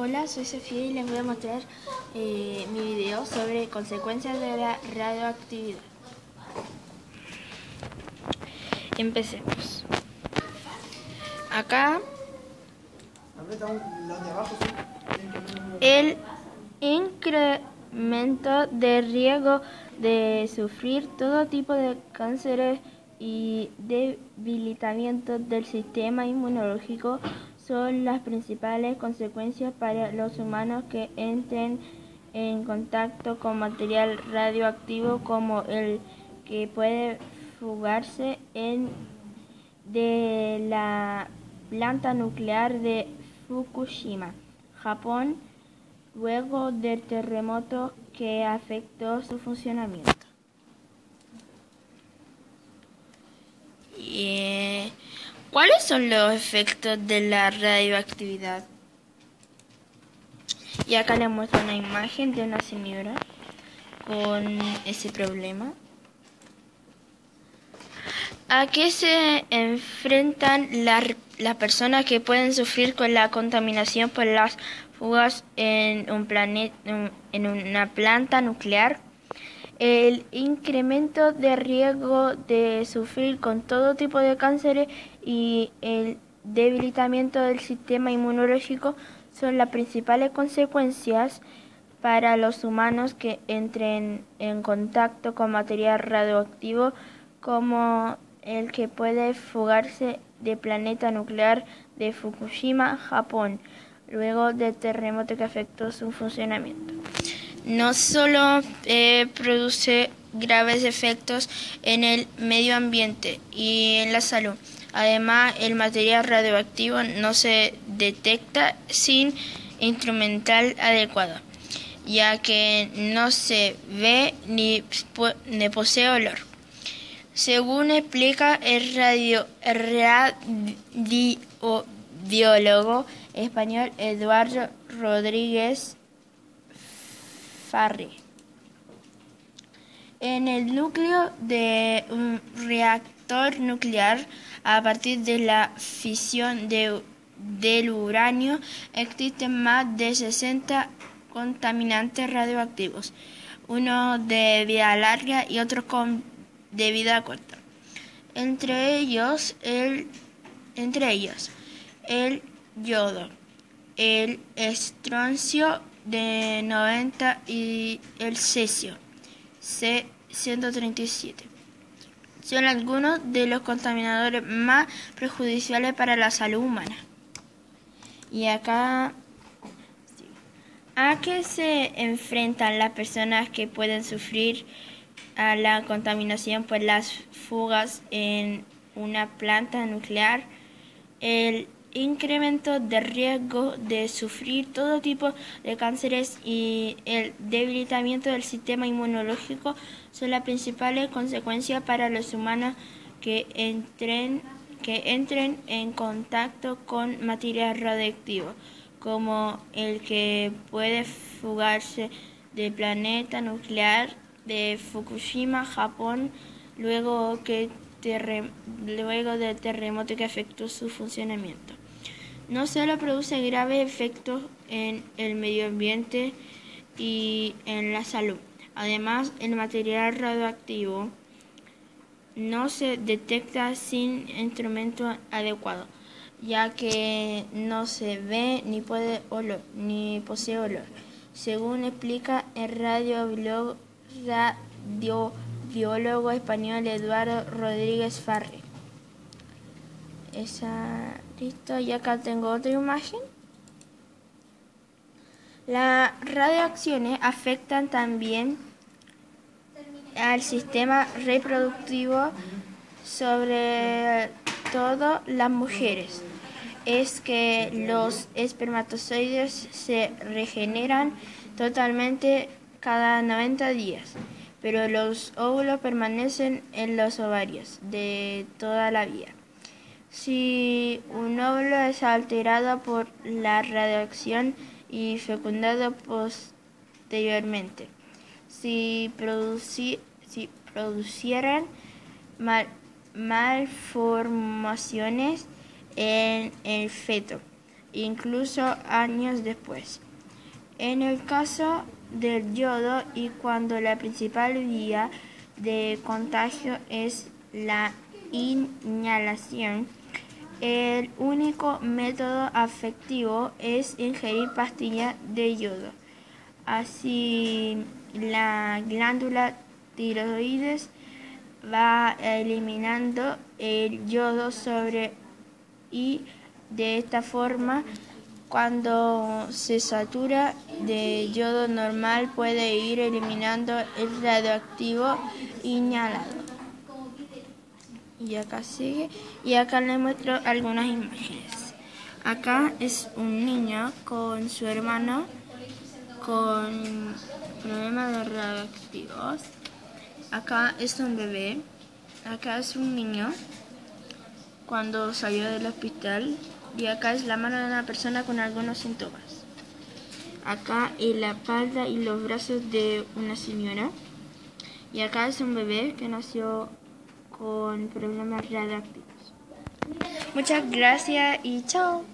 Hola, soy Sofía y les voy a mostrar eh, mi video sobre consecuencias de la radioactividad. Empecemos. Acá el incremento de riesgo de sufrir todo tipo de cánceres y debilitamiento del sistema inmunológico son las principales consecuencias para los humanos que entren en contacto con material radioactivo como el que puede fugarse en de la planta nuclear de Fukushima, Japón, luego del terremoto que afectó su funcionamiento. Eh, ¿Cuáles son los efectos de la radioactividad? Y acá les muestro una imagen de una señora con ese problema. ¿A qué se enfrentan las personas que pueden sufrir con la contaminación por las fugas en, un en una planta nuclear? El incremento de riesgo de sufrir con todo tipo de cánceres y el debilitamiento del sistema inmunológico son las principales consecuencias para los humanos que entren en contacto con material radioactivo como el que puede fugarse del planeta nuclear de Fukushima, Japón, luego del terremoto que afectó su funcionamiento. No solo eh, produce graves efectos en el medio ambiente y en la salud, además el material radioactivo no se detecta sin instrumental adecuado, ya que no se ve ni, posee olor. Según explica el radio, español Eduardo Rodríguez Farri. En el núcleo de un reactor nuclear, a partir de la fisión del uranio, existen más de 60 contaminantes radioactivos, uno de vida larga y otro con de vida corta. Entre ellos, el, entre ellos, el yodo, el estroncio de 90 y el cesio C137. Son algunos de los contaminadores más perjudiciales para la salud humana. Y acá, ¿a qué se enfrentan las personas que pueden sufrir a la contaminación por las fugas en una planta nuclear, el incremento de riesgo de sufrir todo tipo de cánceres y el debilitamiento del sistema inmunológico son las principales consecuencias para los humanos que entren, que entren en contacto con material radioactivo, como el que puede fugarse del planeta nuclear de Fukushima, Japón, luego, que luego del terremoto que afectó su funcionamiento. No solo produce graves efectos en el medio ambiente y en la salud. Además, el material radioactivo no se detecta sin instrumento adecuado, ya que no se ve ni puede olor, ni posee olor. Según explica el radiobiólogo biólogo español Eduardo Rodríguez Farri. Esa, listo, y acá tengo otra imagen. Las radiaciones afectan también al sistema reproductivo, sobre todo las mujeres. Es que los espermatozoides se regeneran totalmente cada 90 días, pero los óvulos permanecen en los ovarios de toda la vida. Si un óvulo es alterado por la radiación y fecundado posteriormente, si, si producieran malformaciones en el feto, incluso años después. En el caso del yodo y cuando la principal vía de contagio es la inhalación, el único método afectivo es ingerir pastillas de yodo. Así la glándula tiroides va eliminando el yodo sobre y de esta forma cuando se satura de yodo normal puede ir eliminando el radioactivo inhalado. Y acá sigue. Y acá les muestro algunas imágenes. Acá es un niño con su hermano con problemas de radioactivos. Acá es un bebé. Acá es un niño cuando salió del hospital. Y acá es la mano de una persona con algunos síntomas. Acá es la espalda y los brazos de una señora. Y acá es un bebé que nació con problemas radioactivos. Muchas gracias y chao.